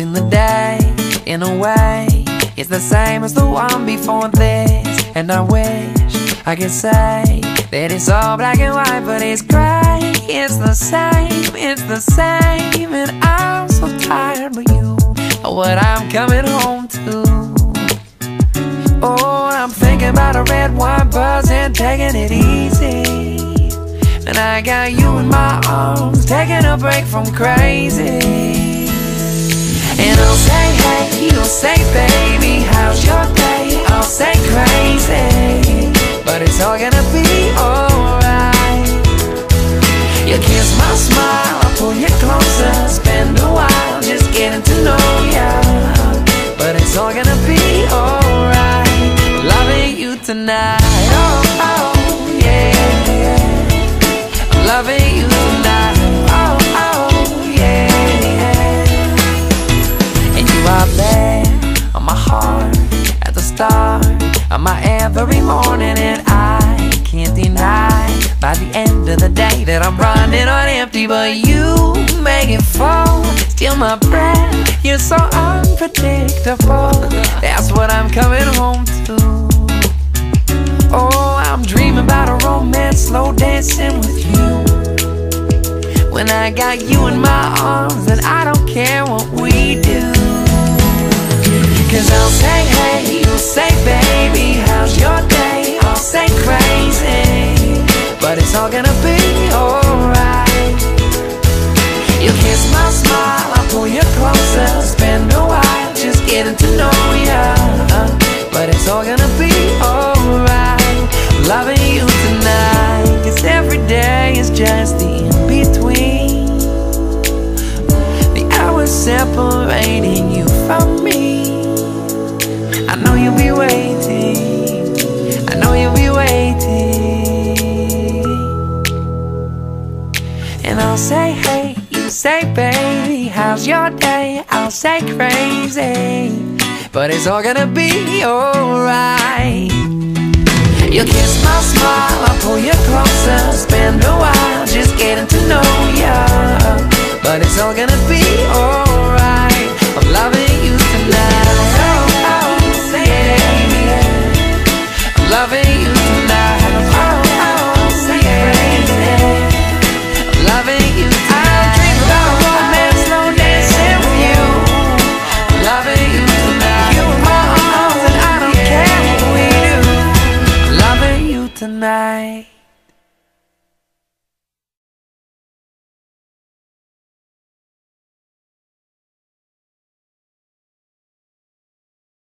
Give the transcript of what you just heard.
In the day, in a way, it's the same as the one before this. And I wish I could say that it's all black and white, but it's gray. It's the same, it's the same. And I'm so tired, but you are what I'm coming home to. Oh, I'm thinking about a red wine buzz and taking it easy. And I got you in my arms, taking a break from crazy. And I'll say, hey, you'll say, baby, how's your day? I'll say, crazy, but it's all gonna be alright. You kiss my smile, I pull you closer, spend a while just getting to know ya. But it's all gonna be alright. Loving you tonight, my every morning, and I can't deny by the end of the day that I'm running on empty. But you make it fall, steal my breath. You're so unpredictable. That's what I'm coming home to. Oh, I'm dreaming about a romance, slow dancing with you. When I got you in my arms, and I don't care what we do. Cause I'll say, hey, be alright. You kiss my smile, I pull you closer, spend a while just getting to know. But it's all gonna be alright. Loving you tonight, cause every day is just the in between. The hours separating you from me. I know you'll And I'll say, hey, you say, baby, how's your day? I'll say, crazy. But it's all gonna be alright. You kiss my smile, I'll pull you closer, spend a while just getting to know ya. But it's all gonna be tonight.